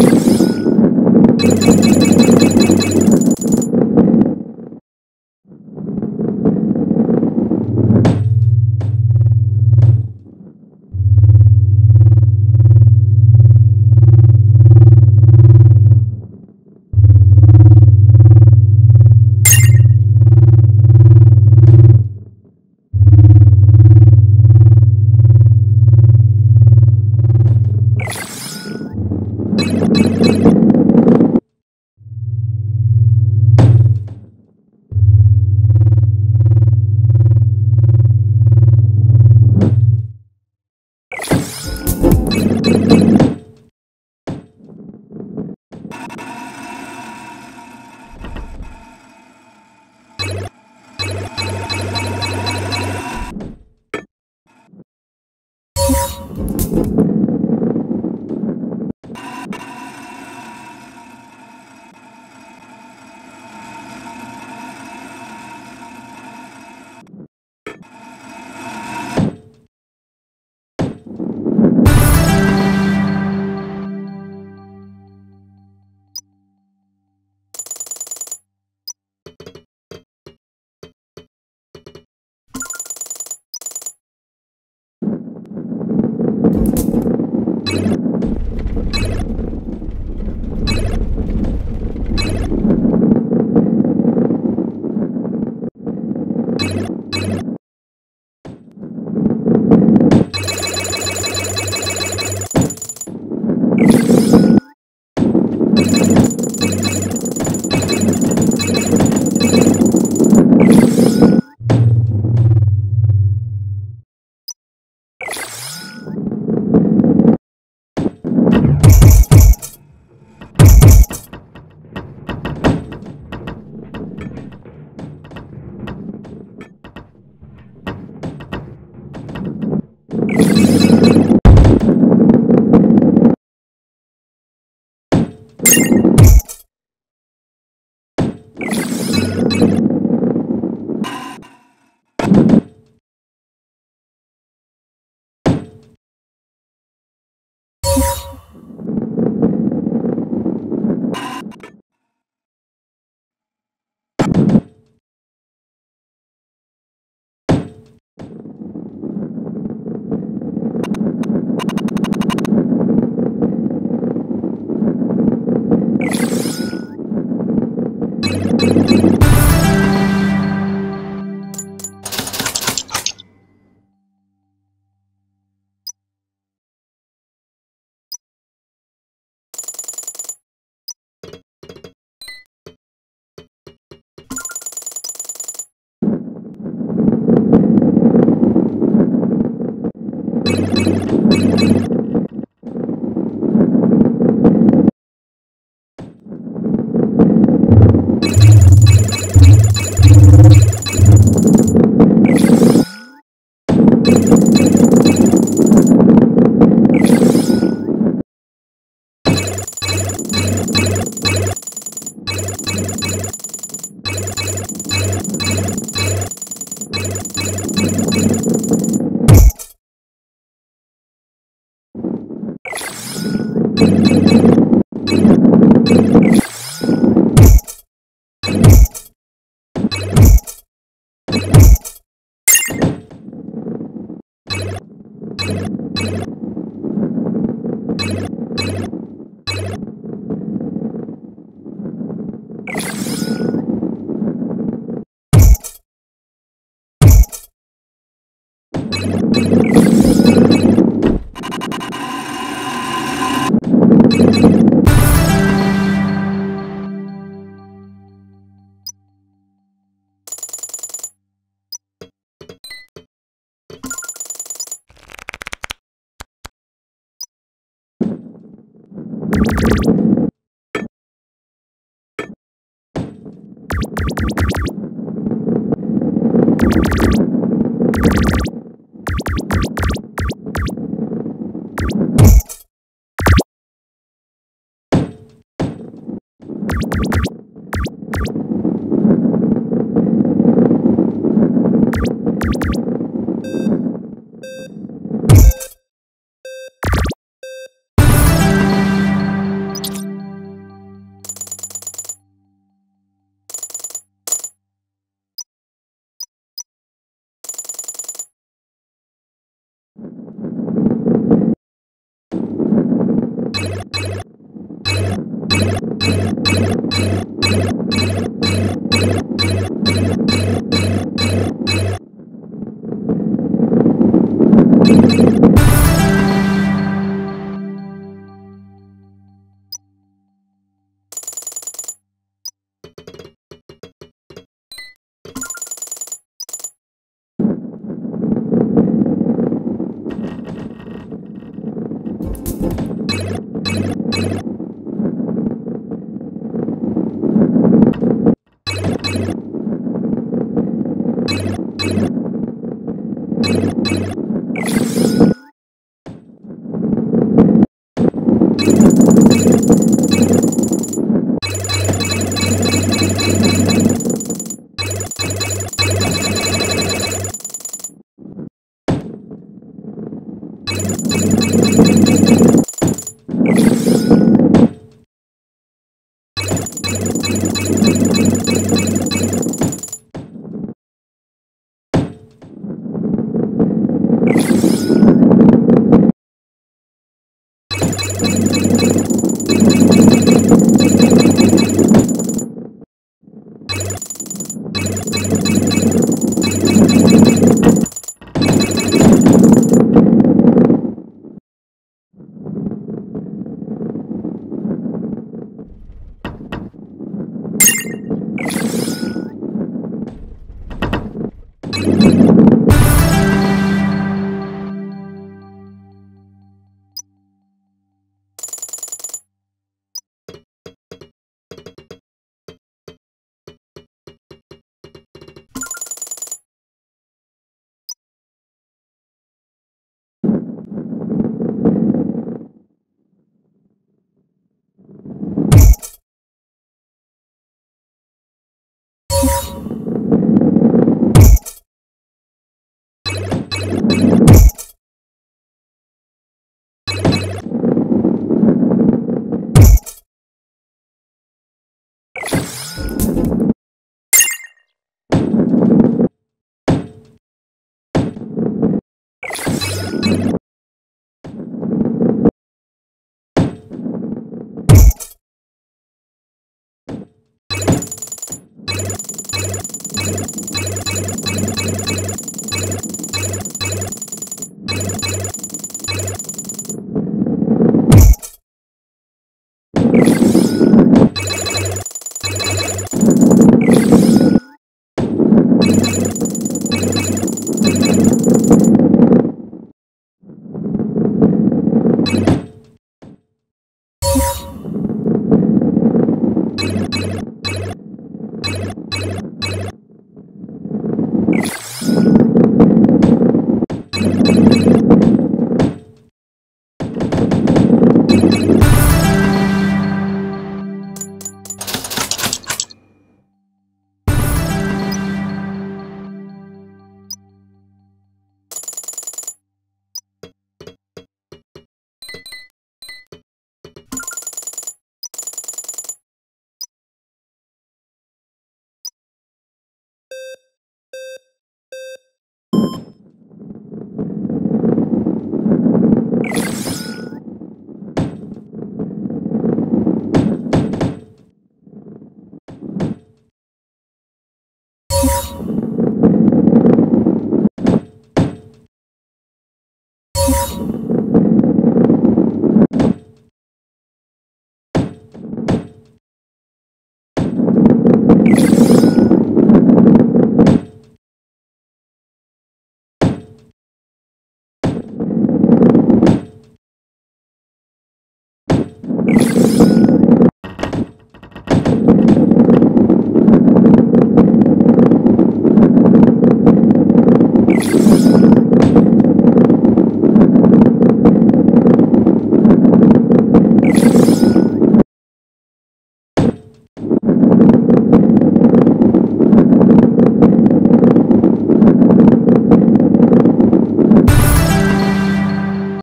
you. Bye.